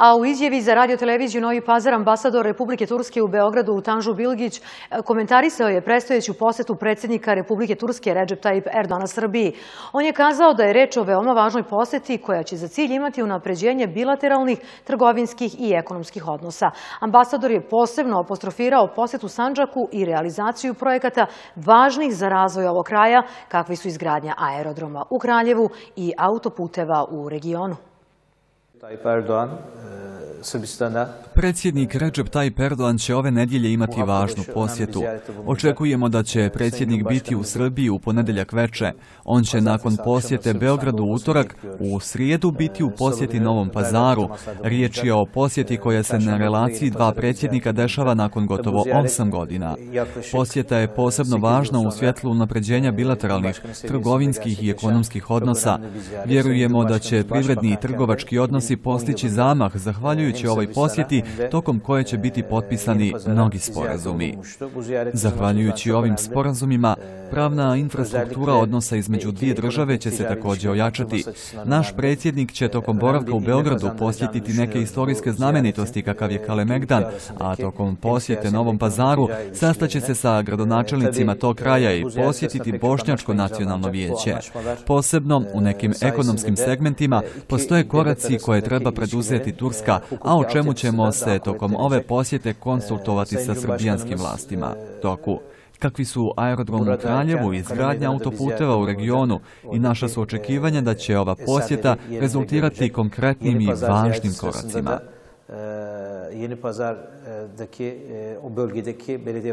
A u izjavi za radio televiziju Novi Pazar ambasador Republike Turske u Beogradu Tanžu Bilgić komentarisao je predstojeću posetu predsjednika Republike Turske Recep Tayyip Erdogana Srbiji. On je kazao da je reč o veoma važnoj poseti koja će za cilj imati unapređenje bilateralnih, trgovinskih i ekonomskih odnosa. Ambasador je posebno apostrofirao posetu Sanđaku i realizaciju projekata važnih za razvoj ovog kraja, kakvi su izgradnja aerodroma u Kraljevu i autoputeva u regionu. Tayyip Erdoğan e, Sırbistan'a Predsjednik Recep Tayyip Erdogan će ove nedjelje imati važnu posjetu. Očekujemo da će predsjednik biti u Srbiji u ponedeljak veče. On će nakon posjete Beogradu utorak u srijedu biti u posjeti Novom pazaru. Riječ je o posjeti koja se na relaciji dva predsjednika dešava nakon gotovo osam godina. Posjeta je posebno važna u svjetlu unapređenja bilateralnih, trgovinskih i ekonomskih odnosa. Vjerujemo da će privredni i trgovački odnosi postići zamah zahvaljujući ovoj posjeti tokom koje će biti potpisani mnogi sporazumi. Zahvaljujući ovim sporazumima, pravna infrastruktura odnosa između dvije države će se također ojačati. Naš predsjednik će tokom boravka u Beogradu posjetiti neke istorijske znamenitosti kakav je Kalemegdan, a tokom posjete Novom pazaru sastaće se sa gradonačelnicima tog kraja i posjetiti Bošnjačko nacionalno vijeće. Posebno u nekim ekonomskim segmentima postoje koraci koje treba preduzeti Turska, a o čemu ćemo se tokom ove posjete konsultovati sa srbijanskim vlastima. Toku kakvi su aerodrom u Kraljevu i izgradnja autoputeva u regionu i naša su očekivanja da će ova posjeta rezultirati konkretnim i važnim koracima. Yeni Pazar'daki o bölgedeki belediye